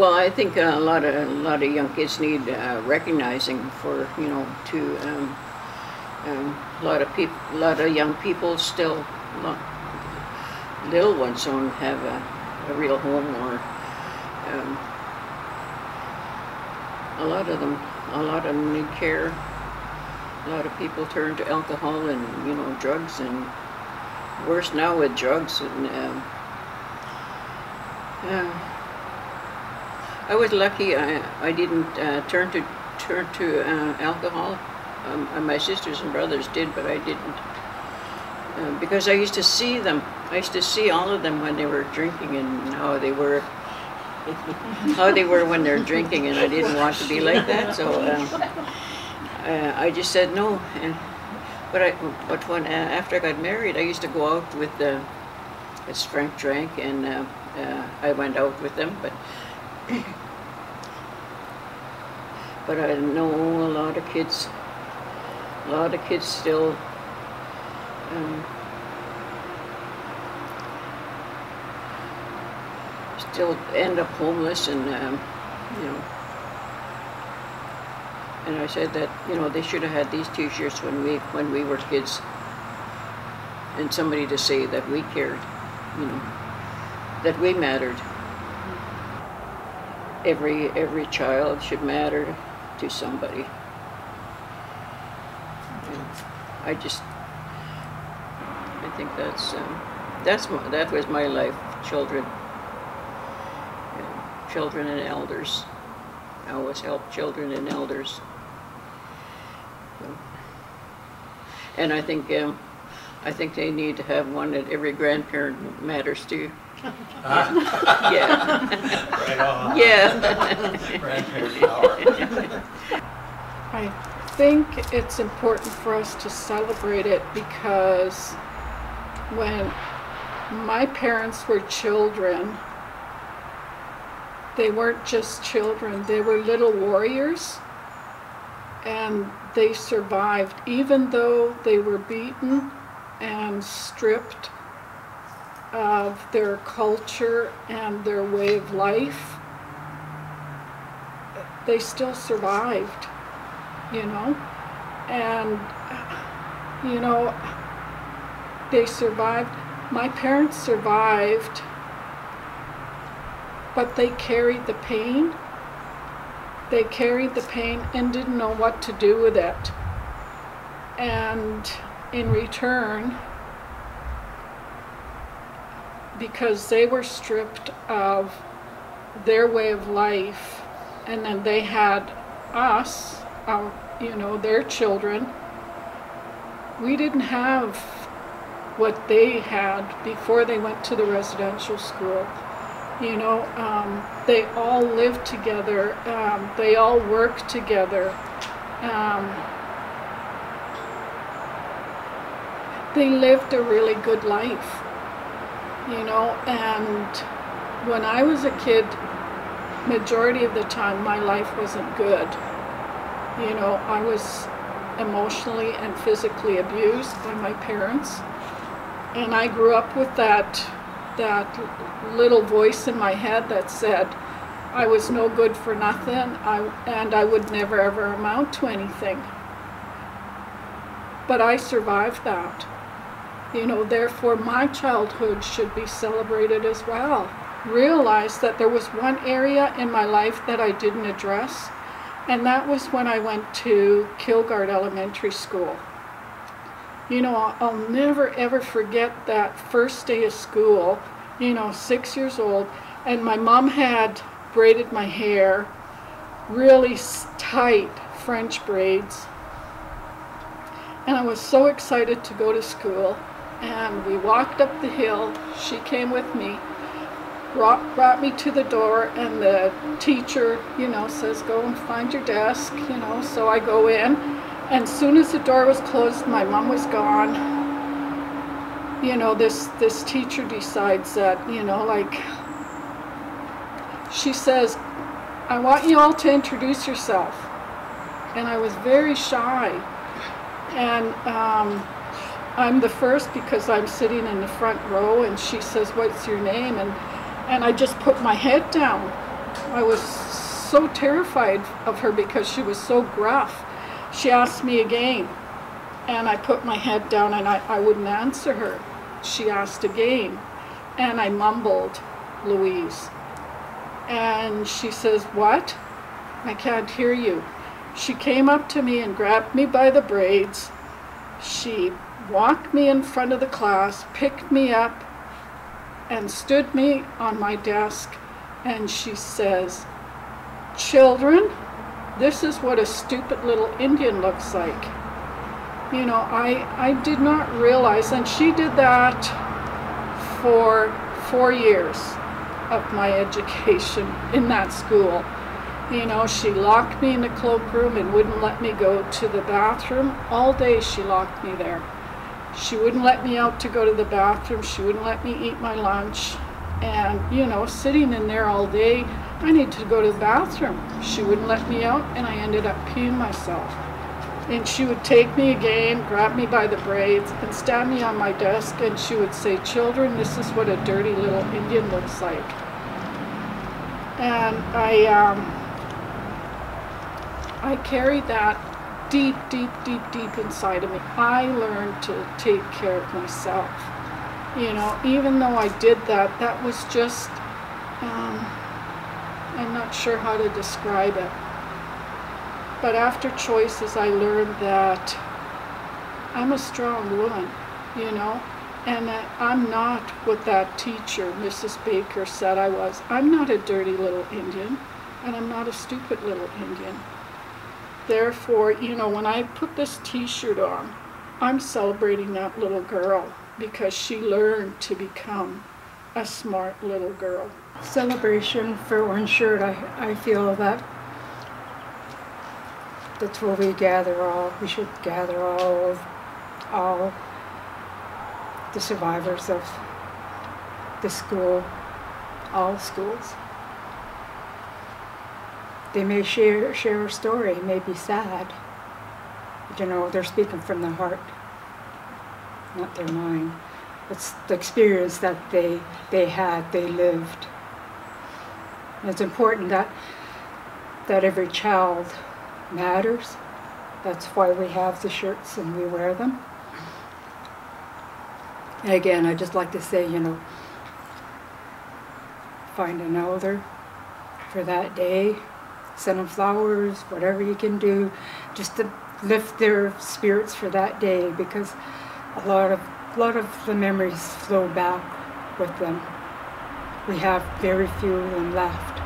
Well, I think a lot of, a lot of young kids need uh, recognizing for, you know, to, um, um, a lot of people, a lot of young people still, little ones don't have a, a real home or, um, a lot of them, a lot of them need care. A lot of people turn to alcohol and, you know, drugs and worse now with drugs and, um, uh, I was lucky. I I didn't uh, turn to turn to uh, alcohol. Um, my sisters and brothers did, but I didn't uh, because I used to see them. I used to see all of them when they were drinking and how they were. how they were when they're drinking, and I didn't want to be like that. So um, uh, I just said no. And but I but when uh, after I got married, I used to go out with uh, as Frank drank, and uh, uh, I went out with them, but. But I know a lot of kids, a lot of kids still, um, still end up homeless and, um, you know. And I said that, you know, they should have had these t-shirts when we, when we were kids. And somebody to say that we cared, you know, that we mattered. Every, every child should matter to somebody. And I just, I think that's, um, that's my, that was my life, children. Yeah, Children and elders. I always help children and elders. And I think, um, I think they need to have one that every grandparent matters to. Ah. Yeah, Right on. yeah. Grandparent hour. I think it's important for us to celebrate it because when my parents were children, they weren't just children, they were little warriors. And they survived, even though they were beaten and stripped of their culture and their way of life. They still survived you know? And, you know, they survived. My parents survived, but they carried the pain. They carried the pain and didn't know what to do with it. And in return, because they were stripped of their way of life, and then they had us, our, you know, their children. We didn't have what they had before they went to the residential school. You know, um, they all lived together. Um, they all worked together. Um, they lived a really good life. You know, and when I was a kid, majority of the time my life wasn't good. You know, I was emotionally and physically abused by my parents. And I grew up with that that little voice in my head that said I was no good for nothing I, and I would never ever amount to anything. But I survived that. You know, therefore my childhood should be celebrated as well. Realize that there was one area in my life that I didn't address, and that was when I went to Kilgard Elementary School. You know, I'll, I'll never ever forget that first day of school, you know, six years old, and my mom had braided my hair, really tight French braids. And I was so excited to go to school. And we walked up the hill. She came with me, brought, brought me to the door, and the teacher, you know, says, Go and find your desk, you know. So I go in. And as soon as the door was closed, my mom was gone. You know, this, this teacher decides that, you know, like, she says, I want you all to introduce yourself. And I was very shy. And um, I'm the first because I'm sitting in the front row, and she says, What's your name? And, and I just put my head down. I was so terrified of her because she was so gruff. She asked me again, and I put my head down and I, I wouldn't answer her. She asked again, and I mumbled, Louise. And she says, What? I can't hear you. She came up to me and grabbed me by the braids. She walked me in front of the class, picked me up, and stood me on my desk. And she says, Children, this is what a stupid little Indian looks like. You know, I, I did not realize, and she did that for four years of my education in that school. You know, she locked me in the cloakroom and wouldn't let me go to the bathroom. All day she locked me there. She wouldn't let me out to go to the bathroom. She wouldn't let me eat my lunch. And, you know, sitting in there all day, I need to go to the bathroom. She wouldn't let me out, and I ended up peeing myself. And she would take me again, grab me by the braids, and stand me on my desk, and she would say, Children, this is what a dirty little Indian looks like. And I, um, I carried that deep, deep, deep, deep inside of me. I learned to take care of myself. You know, even though I did that, that was just, um, I'm not sure how to describe it. But after choices, I learned that I'm a strong woman, you know, and that I'm not what that teacher, Mrs. Baker, said I was. I'm not a dirty little Indian, and I'm not a stupid little Indian. Therefore, you know, when I put this t shirt on, I'm celebrating that little girl because she learned to become a smart little girl. celebration for one shirt, I, I feel that that's where we gather all, we should gather all of, all the survivors of the school, all schools. They may share, share a story, may be sad, but you know, they're speaking from the heart, not their mind. It's the experience that they, they had, they lived. And it's important that, that every child matters. That's why we have the shirts and we wear them. And again, I just like to say, you know, find an elder for that day, send them flowers, whatever you can do, just to lift their spirits for that day because a lot of a lot of the memories flow back with them. We have very few of them left.